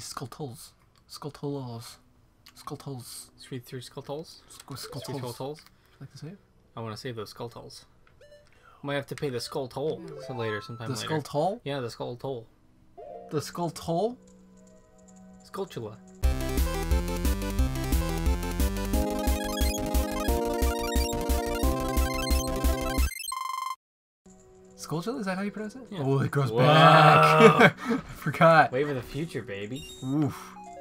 Skulltuls. Skulltuls. Skulltuls. Street through Skulltuls. Skull- Street Skulltuls. Skulltuls. Like to it? I want to save those Skulltuls. Might have to pay the Skull Toll so later, sometime The later. skull toll? Yeah, the Skull Toll. The skull toll? Skulltula. Skulltula? Is that how you pronounce it? Yeah. Oh, it grows Whoa. back. I forgot. Wave of the future, baby. Oof.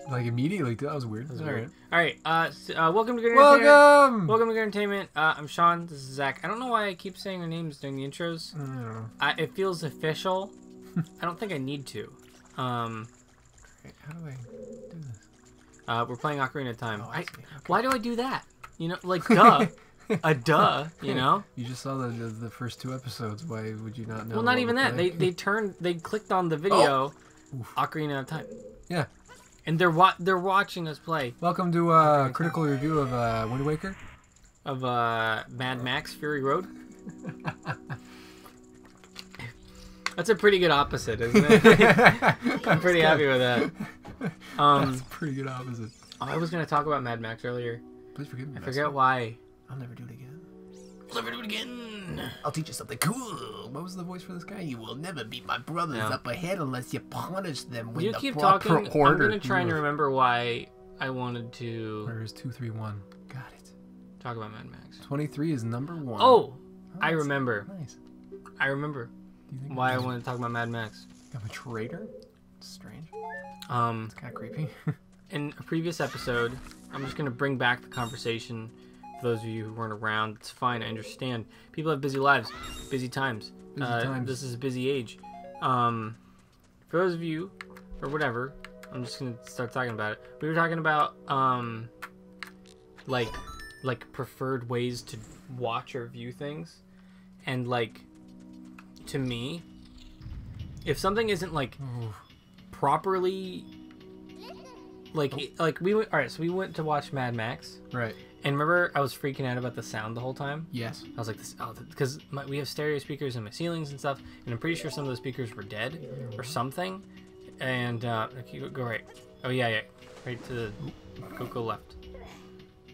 Like immediately. That was weird. That was All weird. right. All right. Uh, s- uh, welcome to Good Entertainment. Welcome. Welcome to Good Entertainment. Uh, I'm Sean. This is Zach. I don't know why I keep saying our names during the intros. I don't know. I, it feels official. I don't think I need to. Um, Wait, How do I do this? uh, we're playing Ocarina of Time. Oh, I I. Okay. why do I do that? You know, like duh, a duh. You know. You just saw the, the the first two episodes. Why would you not know? Well, not even that. They they turned they clicked on the video, Oof. Ocarina of Time, Yeah. and they're wa- they're watching us play Welcome to uh, critical review of uh, Wind Waker. of uh, Mad Max Fury Road. That's a pretty good opposite, isn't it? I'm pretty happy with that. Um, That's a pretty good opposite. I was gonna talk about Mad Max earlier. Please forgive me. I forget why. I'll never do it again. Never do it again. I'll teach you something cool. What was the voice for this guy? You will never beat my brothers Yeah. up ahead unless you punish them with You the keep proper talking. I'm order. gonna try and remember why I wanted to Where is two three one? Got it. talk about Mad Max. Twenty three is number one. Oh, I remember. Nice. I remember Do you think why I I'm, wanted to talk about Mad Max. I'm a traitor? It's Strange. Um, It's kind of creepy. in a previous episode, I'm just gonna bring back the conversation. For those of you who weren't around, it's fine. I understand. People have busy lives, busy times. Busy uh, times. This is a busy age. Um, for those of you, or whatever, I'm just gonna start talking about it. We were talking about um, like, like preferred ways to watch or view things, and like, to me, if something isn't like Ooh. properly like like we went all right so we went to watch mad max Right. And remember i was freaking out about the sound the whole time Yes. i was like this oh because we have stereo speakers in my ceilings and stuff and i'm pretty sure some of those speakers were dead or something and uh okay, go, go right oh yeah yeah right to the go go left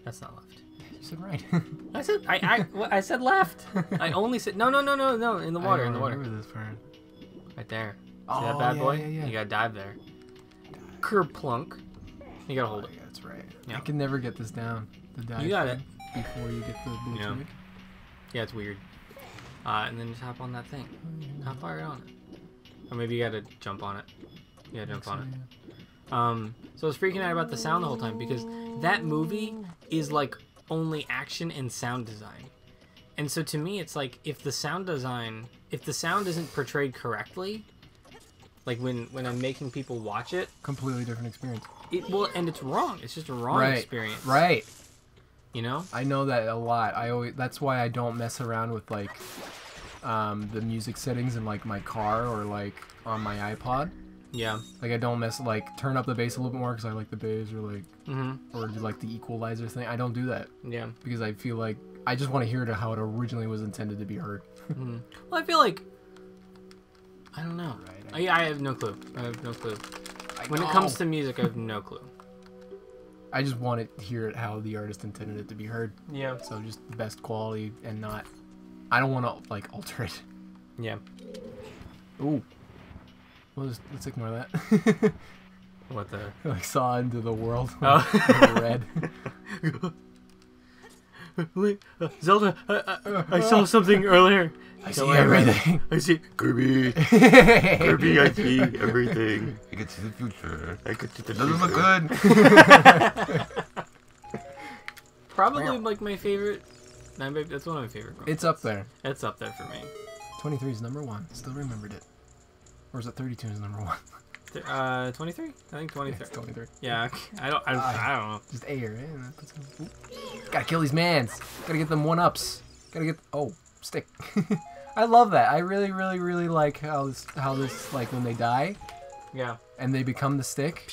that's not left You said right. i said i i, what- I said left i only said no no no no no in the water in the water remember this part. right there see Oh, that bad yeah, boy yeah, yeah. you gotta dive there kerplunk you gotta hold Oh, it yeah, that's right. Yeah. I can never get this down. The dive You got it. Before you get the blue Yeah. tunic. Yeah, it's weird. Uh, and then just hop on that thing. Hop right on it. Or maybe you gotta jump on it. Yeah, jump on it. Um, so I was freaking out about the sound the whole time because that movie is like only action and sound design. And so to me, it's like if the sound design, if the sound isn't portrayed correctly, like when when I'm making people watch it, Completely different experience. it will, and it's wrong. It's just a wrong right. experience. Right. You know? I know that a lot. I always that's why I don't mess around with like um, the music settings in like my car or like on my iPod. Yeah. Like I don't mess like turn up the bass a little bit more because I like the bass or like hmm or do like the equalizer thing. I don't do that Yeah. because I feel like I just want to hear it how it originally was intended to be heard. Mhm. Well, I feel like I don't know. Right, I, I have no clue. I have no clue. I When it comes to music, I have no clue. I just want to hear it how the artist intended it to be heard. Yeah. So just the best quality and not. I don't want to like alter it. Yeah. Ooh. Well, just, let's ignore that. What the? like saw into the world. Oh. red. Wait, uh, Zelda, I, I, I saw something earlier. I So see everything. I see. Kirby, Kirby, Kirby, I see everything. I can see the future. I can see the Doesn't look good. Probably like my favorite. Nah, maybe That's one of my favorite. Games. it's up there. It's up there for me. 23 is number one. Still remembered it. Or is it 32 is number one? Uh, 23? I think 23. it's 23. Yeah, I don't. I, I don't know. Just air, right? And that puts him- Oop. Gotta kill these mans. Gotta get them one ups. Gotta get. Oh, stick. I love that. I really, really, really like how this, how this, like when they die Yeah, and they become the stick.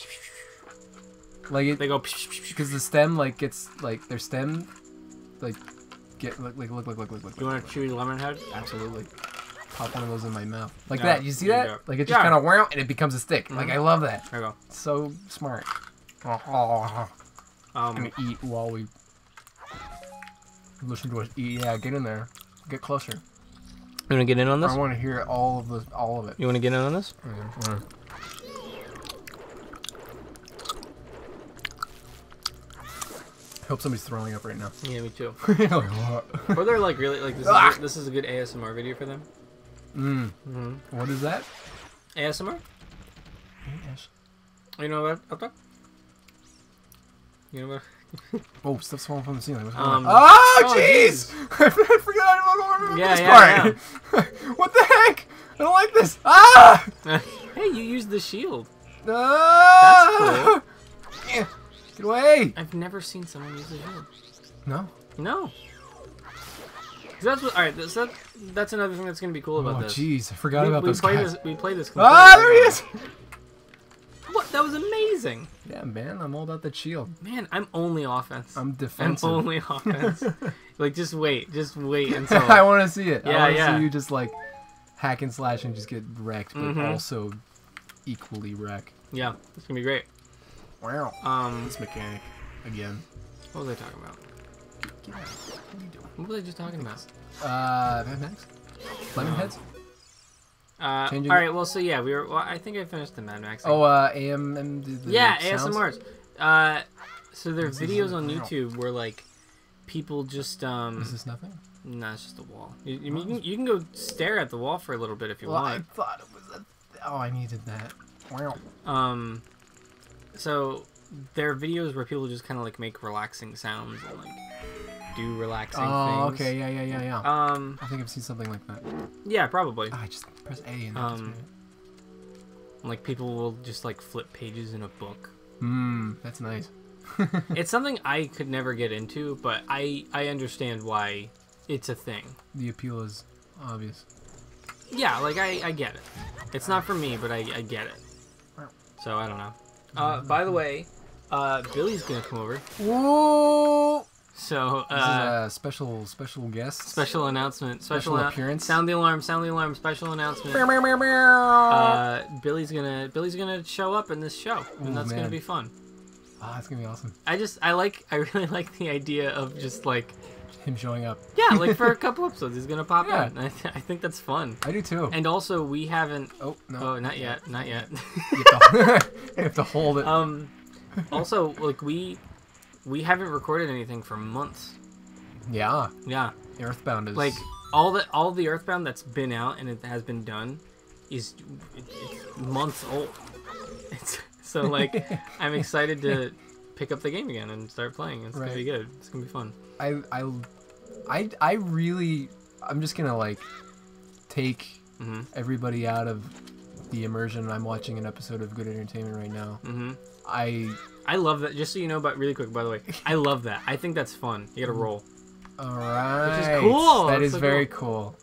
Like it, they go. because the stem like gets like their stem, like get look like look look look look look. You want to chew lemon head? Absolutely. Pop one of those in my mouth. Like Yeah, that. You see that? you. Like it just Yeah. kind of wow and it becomes a stick. Like Mhm. I love that. There you So smart. I'm go. Um, gonna eat while we listen to us eat. Yeah, get in there. Get closer. you want to get in on this? I want to hear all of the all of it. You want to get in on this? Mm. I hope somebody's throwing up right now. Yeah, me too. Like, or they're like really like this. Is Ah! this is a good ASMR video for them. Mm. Mm-hmm. What is that? ASMR. Yes. You know what? I'll. You know what? Oh, stuff's falling from the ceiling. What's going Um, on? Oh, oh, jeez! I forgot about Yeah, this yeah, part. what the heck? I don't like this. Ah! hey, you used the shield. ah! Yeah. Get away! I've never seen someone use the shield. No. No. That's what. All right. That's that. That's another thing that's gonna be cool Oh, about this. jeez. I forgot we, about we those play guys. this. We play this. Ah, there he is! What? That was amazing. Yeah, man, I'm all about the shield. Man, I'm only offense. I'm I'm only offense. like, just wait. Just wait until. I want to see it. I Yeah, want to yeah. see you just like hack and slash and just get wrecked, but Mhm. also equally wreck. yeah, it's gonna be great. Wow. Um, This mechanic again. what was I talking about? What are you doing? What was I just talking about? Uh, Mad Max? Lemon heads? Uh, Changing all right. Well, so yeah, we were. Well, I think I finished the Mad Max. thing. Oh, uh, AM and the, the yeah? ASMRs. Uh, so their This is videos on. YouTube were like people just um. Is this nothing? No, it's just a wall. You, you, can, you can go stare at the wall for a little bit if you Well, I thought it was a... Oh, I needed that. Wow. Um, so there are videos where people just kind of like make relaxing sounds and like do relaxing Oh, things. okay, yeah, yeah, yeah, yeah. Um, I think I've seen something like that. yeah, probably. Ah, I just press A and Um, Like people will just like flip pages in a book. Mmm, that's nice. it's something I could never get into, but I I understand why it's a thing. The appeal is obvious. Yeah, like I I get it. It's not for me, but I I get it. So I don't know. Uh, by the way, uh, Billy's gonna come over. Whoa! So This uh, is a special, special guest. special announcement. Special, Special appearance? Sound the alarm. Sound the alarm. Special announcement. Uh, Billy's gonna Billy's gonna show up in this show, Ooh, and that's gonna be fun. Ah, that's gonna be awesome. I just I like I really like the idea of just like Him showing up. yeah like for a couple episodes he's gonna pop Yeah. in. I, th- I think that's fun. I do too. And also we haven't oh no. oh not yet not yet. You have, to, you have to hold it. um, also like we we haven't recorded anything for months. yeah. Yeah, Earthbound is like all the all the Earthbound that's been out and it has been done is it, it's months old. It's so like I'm excited to pick up the game again and start playing. It's gonna be good. It's gonna be fun. I I I I really I'm just gonna like take hmm everybody out of the immersion. I'm watching an episode of Good Entertainment right now. hmm I I love that. Just so you know, but really quick, by the way, I love that. I think that's fun. You gotta roll. all right. Which is cool. That That's is so very cool.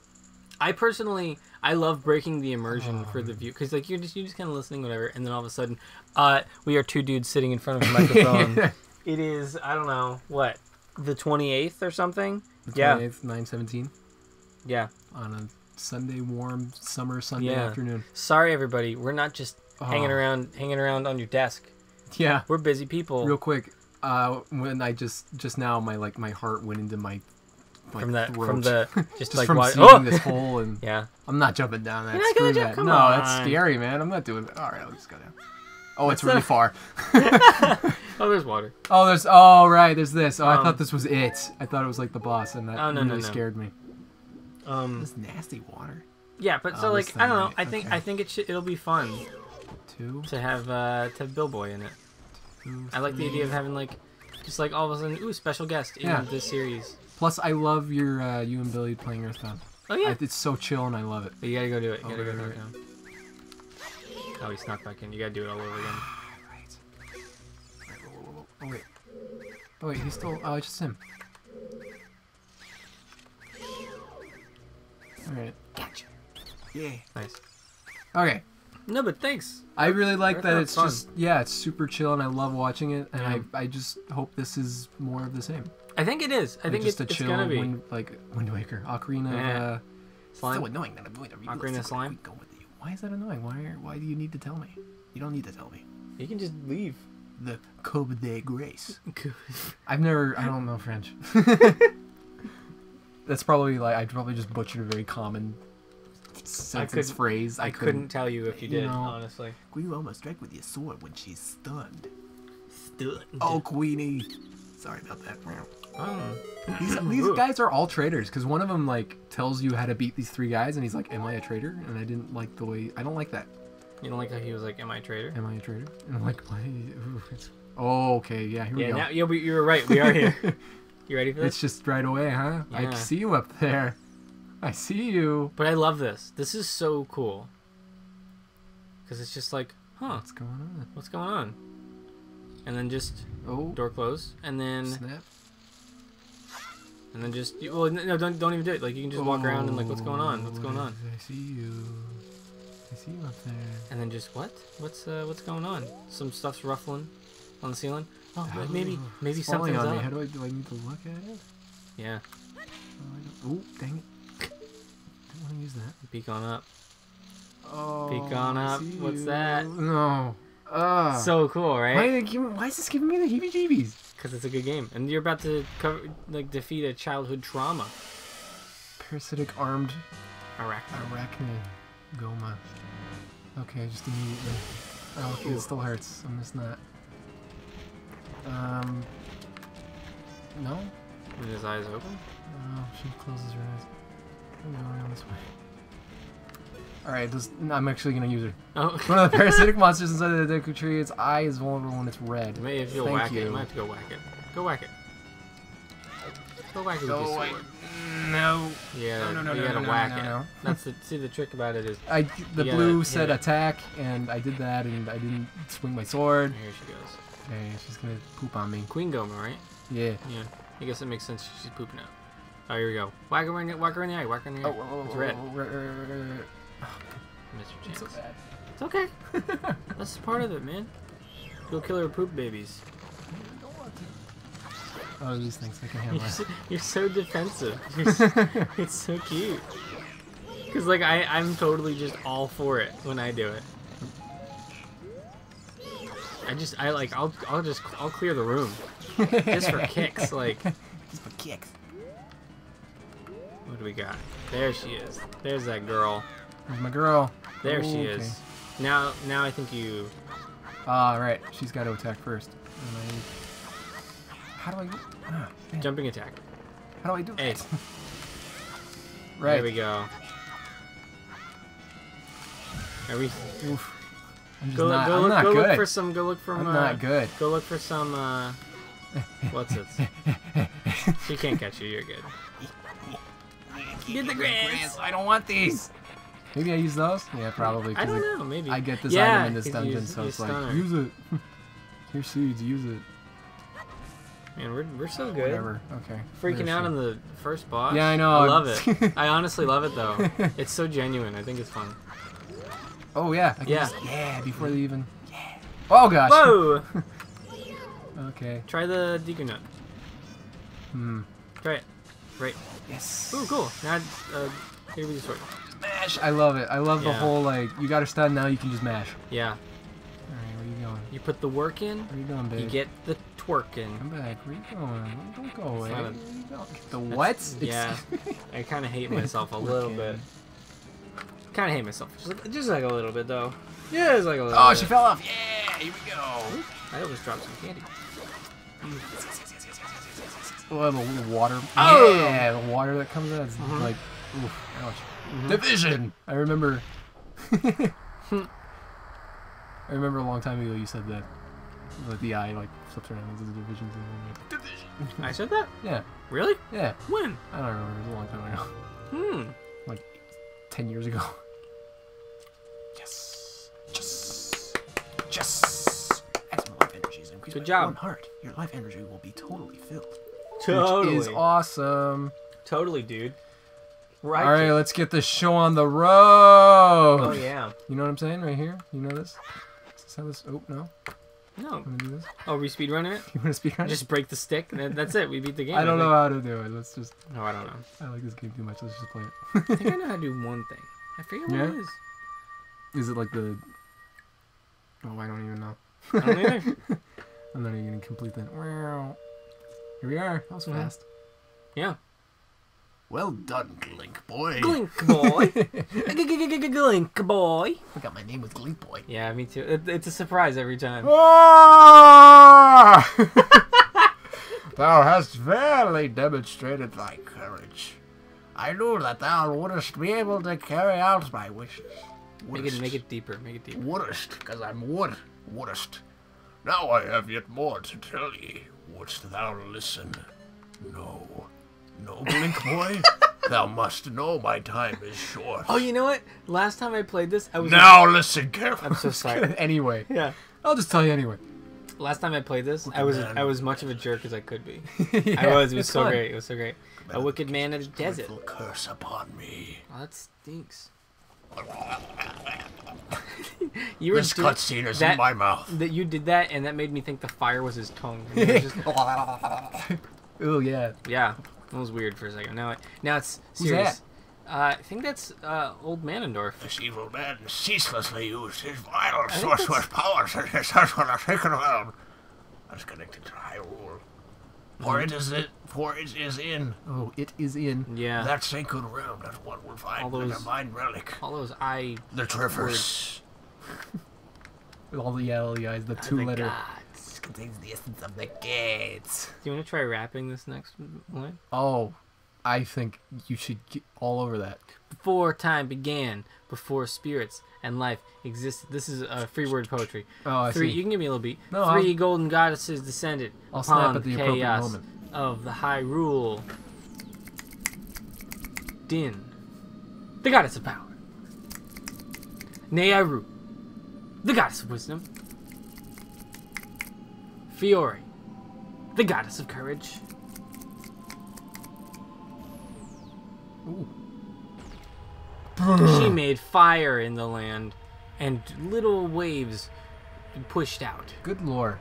I personally, I love breaking the immersion for the view because like you're just you're just kind of listening, whatever, and then all of a sudden, uh, we are two dudes sitting in front of a microphone. it is I don't know what the 28th or something. The Yeah. 917 Yeah. on a Sunday, warm summer Sunday Yeah. afternoon. Sorry, everybody. We're not just hanging Oh. around hanging around on your desk. Yeah. We're busy people. Real quick, uh, when I just just now my like my heart went into my, my from that throat. from the just, just like from why, oh this hole and yeah I'm not jumping down that. You're not Screw jump- that. come no, that's scary, man. I'm not doing that. All right, I'll just go down. Oh, it's really not- far. oh there's water Oh, there's. Oh, right. There's this. Oh, I Um, thought this was it. I thought it was like the boss, and that Oh, no, no, really no. scared me. um This nasty water. yeah but so Oh, like I don't know thing, I think okay. I think it should it'll be fun Two. to have uh to have Billboy in it I like the idea of having like just like all of a sudden ooh special guest in Yeah. this series Plus, I love your uh, you and Billy playing Earthbound. oh yeah I, it's so chill, and I love it. but you gotta go do it you Oh, gotta go right, do right, it now oh he snuck back in you gotta do it all over again Right. Right, whoa, whoa, whoa. Oh wait. Oh wait, he's still. Oh, it's just him. All right. Gotcha. Yeah. nice Okay. No but thanks I really like that. It's fun. just yeah, it's super chill, and I love watching it. And Yeah. I I just hope this is more of the same. I think it is I Like, think just it's, a it's chill gonna be Wind, like Wind Waker, Ocarina Yeah. of uh, Slime? So annoying that I'm going to read Ocarina Slime? Go with you. Why is that annoying? Why? Are, why do you need to tell me? You don't need to tell me. You can just leave. The Code de Grace. I've never. I don't know French. That's probably like I probably just butchered a very common sentence could- phrase. I couldn't tell you if you you did, know. honestly. Guido must strike with your sword when she's stunned. Stunned. Oh, Queenie. Sorry about that. Oh. These, these guys are all traitors because one of them like tells you how to beat these three guys, and he's like, "Am I a traitor?" And I didn't like the way. I don't like that. You don't like how he was like, "Am I a traitor?" Am I a traitor? And I'm like, ooh, it's- Oh, okay. Yeah, here we Yeah, go. now, yeah, we, you were right. We are here. you ready for It's just right away, huh? I see you up there. I see you. But I love this. This is so cool. Because it's just like, huh, What's going on? what's going on? And then just Oh, door close, and then snap. and then just you- well, no, don't don't even do it. Like you can just walk around and like, what's going on? What's Oh, going on? I see you. I see you up there. And then just what? What's uh, what's going on? Some stuff's ruffling on the ceiling. Oh, but maybe Oh, maybe something's on me. up. How do I do? I need to look at it. Yeah, Oh, I don't- oh, dang it! Didn't want to use that. peek on up. Oh, Peek on up. What's you. that? No. Uh, so cool, right? are they giving, why is this giving me the heebie-jeebies? Because it's a good game, and you're about to cover, like defeat a childhood trauma. Parasitic armed Arachnid. arachnid Gohma. Okay, just immediately. Oh, okay, it still hurts. I'm just not. Um. No. With his eyes open. Oh, she closes her eyes. Around this way. Alright, this, I'm actually gonna use her. Oh, One of the parasitic monsters inside of the Deku tree, its eye is vulnerable when it's red. maybe if you'll Thank whack it, you. you might have to go whack it. Go whack it. Go whack it with your sword. No. Yeah, No, no, no, you no, gotta no, whack no, it. no. That's the see the trick about it is I the blue said it. attack, and I did that, and I didn't swing my sword. here she goes. Okay, she's gonna poop on me. Queen Gohma, right? Yeah. Yeah. I guess it makes sense. She's pooping out. Oh, here we go. Whack her in the, whack her in the eye. Whack her in the eye. Oh, it's red. oh, oh, oh Mr. It's so It's okay. That's part of it, man. Go kill her poop babies. Oh, these things I can You're handle. so, you're so defensive. You're so, it's so cute. Cause like I, I'm totally just all for it when I do it. I just, I like, I'll, I'll just, I'll clear the room just for kicks. Like, Just for kicks. Do we got? There she is. There's that girl. There's my girl. There Oh, she okay. is. Now, now I think you. Ah, right. She's got to attack first. And I- How do I? do- Ah. Jumping attack. How do I do Hey. it? right. There we go. Are we? Oof. I'm just Go, not, go I'm look, not go good. look for some. Go look for. I'm uh, not good. Go look for some. uh... What's it? she can't catch you. You're good. Get the grass. I don't want these. Maybe I use those? Yeah, probably. I don't it- know. Maybe. I get this yeah, item in this dungeon, you- so it's like, stun use it. Here's seeds, use it. Man, we're, we're so good. Whatever. Okay. Freaking out is on the first boss. Yeah, I know. I love it. I honestly love it though. It's so genuine. I think it's fun. Oh yeah. I Yeah. Just, yeah. Before they even. Yeah. Oh gosh. Whoa! Okay. Try the Deku Nut. Hmm. Try it. Right. Yes. Ooh, cool. Now, uh, here we just sword. Mash. I love it. I love the whole like you got to stun now. You can just mash. Yeah. All right. Where are you going? You put the work in. Where you going, babe? You get the twerking. Come back. Where you going? Don't go away. not a- Where you going? The what? Yeah. I kind of hate myself a little bit. Kind of hate myself. Just like, just like a little bit though. Yeah, it's like a little. Oh, bit. she fell off. Yeah. Here we go. I almost dropped some candy. Oh, the water. Oh! Yeah, the water that comes out. It's Mhm. like, oof, ouch. Division. I remember. I remember a long time ago you said that. Like the eye like flips around into the division. thing, and like, Division. I said that? Yeah, Really? yeah. When? I don't remember. It was a long time ago. Hmm. Like Ten years ago. Yes. Yes. Yes. Add some life energies. Increase Good job. One heart. Your life energy will be totally filled. Totally. Which is awesome. Totally, dude. Right. All right, let's get this show on the road. Oh yeah. You know what I'm saying right here? You know this? Is this how this? Oh no. No. Wanna do this? Oh, we speedrunning it? You want to speak on Just break the stick. and then That's it. We beat the game. I don't know how to do it. Let's just. No, I don't know. I like this game too much. Let's just play it. I it. think I know how to do one thing. I forget what it Yeah? is. Is it like the? Oh, I don't even know. I don't either. I'm not even gonna complete that. Here we are. That was fast. Yeah. Well done, Glink boy. Glink boy. Glink boy. Forgot my name was Glink boy. Yeah, me too. It, it's a surprise every time. Ah! thou hast fairly demonstrated thy courage. I knew that thou wouldst be able to carry out my wishes. Make it, make it deeper. Make it deeper. Wouldst, because I'm wood. Wouldst. Now I have yet more to tell ye. Wouldst thou listen? No. No, Blink boy? thou must know my time is short. Oh, you know what? Last time I played this, I was. Now listen carefully. I'm so sorry. anyway, yeah. I'll just tell you anyway. Last time I played this, I was man. I was much of a jerk as I could be. Yeah, I was. It was so fun. great. It was so great. A wicked man in a desert. Curse upon me. Oh, that stinks. You were This cutscene is that- in my mouth. that you did that, and that made me think the fire was his tongue. Just- Oh yeah. yeah, it was weird for a second. Now, it, now it's Who's serious. Uh, I think that's uh, old Manendorf. This evil man ceaselessly used his vital think sorcerous powers and his for the sacred realm. That's connected to Hyrule. For it is it, for it is in Oh, it is in. Yeah, that sacred realm that one will find All the those- divine relic, all those I. the Traverse. With all the yeah, all the eyes, the two the letter. gods. This contains the essence of the gates. Do you want to try rapping this next one? Oh, I think you should get all over that. Before time began, before spirits and life existed. This is uh, free word poetry. Oh, I Three. see. You can give me a little beat. No, 3 I'll- golden goddesses descended I'll upon the chaos moment. of the Hyrule. Din, the goddess of power. Nayru, the goddess of wisdom. Farore, the goddess of courage. She made fire in the land, and little waves pushed out. Good lore.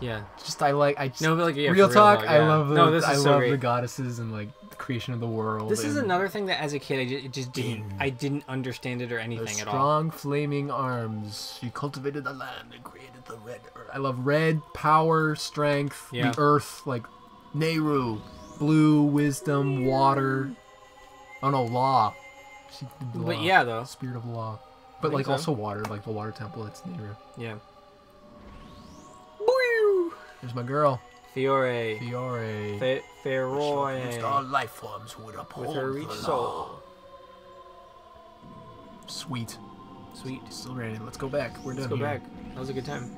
Yeah. Just I like I just, No, like yeah, real for talk. though, I love the No, this is I so love great. the goddesses and like the creation of the world. This is another thing that as a kid I just, just didn't I didn't understand it or anything at all. strong flaming arms. She cultivated the land and created the red earth. I love red power, strength, Yeah. the earth, like Nayru, blue, wisdom, water. Oh no, law. She did the But yeah, though. spirit of law. But like so. also water, like the water temple. That's Nayru. Yeah. There's my girl, Farore. Farore. Fe- Which all life forms would uphold With her the law. soul. Sweet. Sweet. Still ready. Let's go back. We're Let's done go here. back. That was a good time.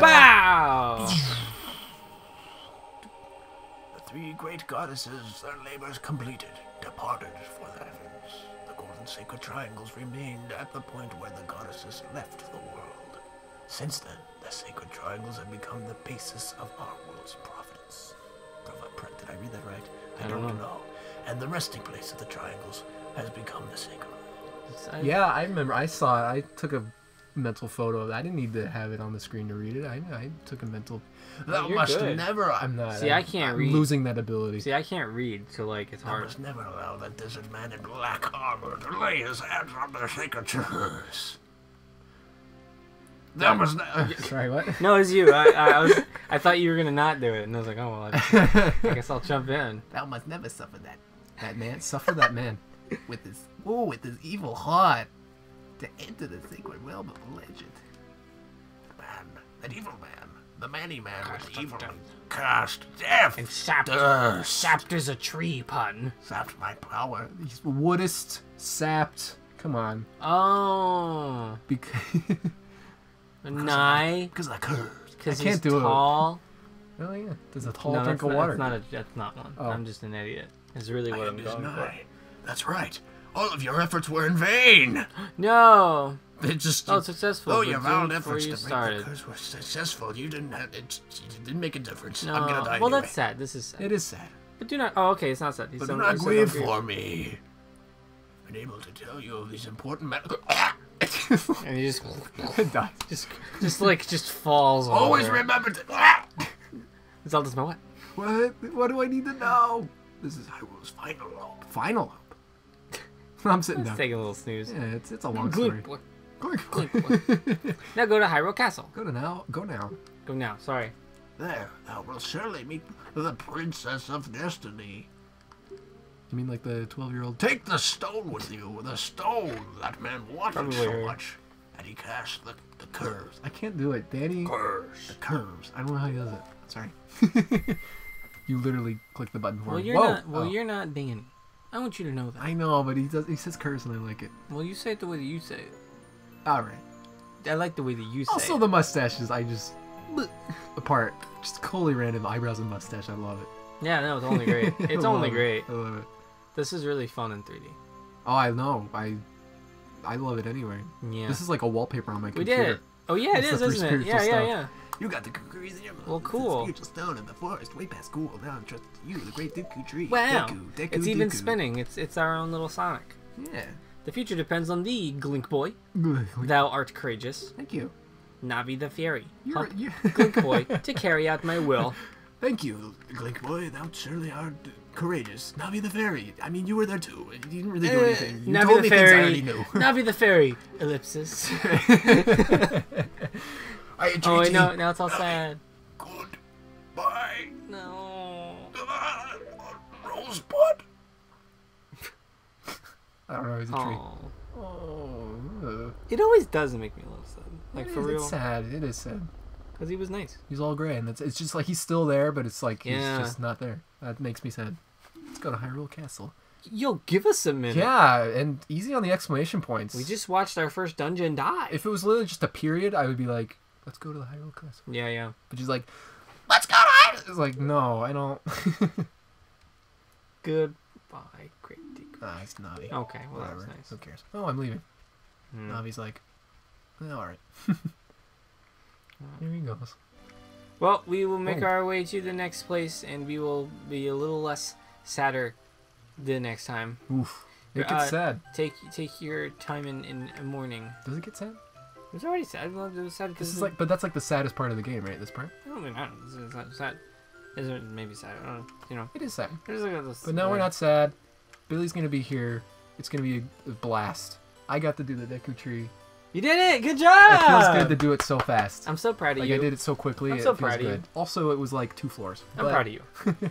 Bow! The great goddesses, their labors completed, departed for the heavens. The golden sacred triangles remained at the point where the goddesses left the world. Since then, the sacred triangles have become the basis of our world's providence. Prov- pre- Did I read that right? I don't know. And the resting place of the triangles has become the sacred. I- Yeah, I remember. I saw it. I took a mental photo of it. I didn't need to have it on the screen to read it. I, I took a mental. Thou you're must good. never. I'm not. See, I'm, I can't I'm read. losing that ability. See, I can't read, so like it's hard. must never allow that desert man in black armor to lay his hands on the chairs. Thou must ne- Sorry, what? No, it's you. I, I, I was. I thought you were gonna not do it, and I was like, oh well. I, I guess I'll jump in. Thou must never suffer that. That man, suffer that man, with his oh, with his evil heart, to enter the sacred realm of legend. man, that evil man, the manny man with the evil cast death And sapped, dust, sapped is a tree pun. sapped my power. He's woodist, sapped. Come on, Oh, because nigh Because of the curse. because I can't he's do it. tall. oh yeah, there's a tall no, drink of not, water. That's not a. That's not one. Oh. I'm just an idiot. Is really what I'm Land is going for. That's right. All of your efforts were in vain. No. They just. Oh, successful. But your valiant efforts you to break started. the curse were successful, you didn't have it. It didn't make a difference. No. I'm gonna die well, anyway. that's sad. This is sad. It is sad. But do not. Oh, okay. It's not sad. He's But do not grieve for me. Been able to tell you of these important matters. and he just dies. just just like just falls. Always over. remember to. Zelda's my what? What? What do I need to know? This is Hyrule's final hope. Final hope. I'm sitting Let's down. take a little snooze. Yeah, it's it's a long story. Glink, boy. Glink, Glink, Now go to Hyrule Castle. Go to now. Go now. Go now. Sorry. There, thou wilt surely meet the Princess of Destiny. You mean like the 12 year old? Take the stone with you, the stone that man wanted Probably so her. much. And he cast the, the curves. I can't do it, Danny. Curves. The curves. I don't know how he does it. Sorry. you literally click the button for Well, him. you're Whoa. not. Well, Oh. you're not Danny. I want you to know that. I know, but he does. He says curse, and I like it. Well, you say it the way that you say it. All right. I like the way that you say it. Also, it. the mustaches. I just apart. Just totally random eyebrows and mustache. I love it. Yeah, no, it's only great. It's only it. great. I love it. This is really fun in 3D. Oh, I know. I I love it anyway. Yeah. This is like a wallpaper on my computer. we did it. Oh yeah, it It's is, the isn't it? Yeah, yeah, stuff. yeah. You got the your mouth. Well, It's cool. spiritual stone in the forest, way past school. Now I'm you, the great Deku tree. Wow. Deku, Deku, it's even spinning. It's it's our own little Sonic. Yeah. The future depends on thee, Glink boy. Thou art courageous. Thank you. Navi the fairy. You're, Help Glink boy to carry out my will. Thank you, Glink boy. Thou surely art courageous. Navi the fairy. I mean, you were there too. You didn't really do Uh, anything. You Navi told the me things I fairy. already knew. Navi the fairy. Ellipsis. I entreat Oh wait, you. no, now it's all sad. Goodbye. No. Ah, Rosebud. I don't know. He's a tree. Oh. Oh. It always does make me a little sad. Like It for is- real. It's sad. It is sad. Because he was nice. He's all gray, and it's, it's just like he's still there, but it's like Yeah. he's just not there. That makes me sad. Let's go to Hyrule Castle. Yo, give us a minute. Yeah, and easy on the exclamation points. We just watched our first dungeon die. if it was literally just a period, I would be like, "Let's go to the Hyrule Castle." yeah, yeah. But she's like, "Let's go to Hyrule." It's like, no, I don't. Goodbye, great Deku. ah, it's Navi. Okay, well Whatever. that was nice. Who cares? Oh, I'm leaving. Hmm. Navi's like, "Eh, all right. Here he goes. Well, we will make Oh. our way to the next place, and we will be a little less sadder the next time. Oof. It Uh, gets sad. Take take your time in in the morning. Does it get sad? It was already sad. It was sad because This is like, but that's like the saddest part of the game, right? This part. I don't mean I don't. know, It's not sad. Is it maybe sad? I don't know. You know. It is sad. There's like this, But now we're not sad. Billy's gonna be here. It's gonna be a, a blast. I got to do the Deku Tree. You did it. Good job. It feels good to do it so fast. I'm so proud of like you. I did it so quickly. I'm it so proud of you. Also, it was like two floors. I'm proud of you.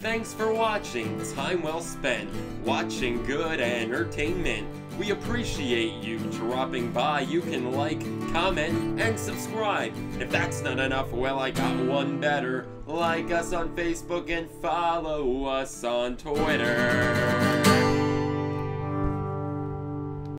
Thanks for watching. Time well spent watching good entertainment. We appreciate you dropping by. You can like, comment, and subscribe. If that's not enough, well, I got one better. Like us on Facebook and follow us on Twitter.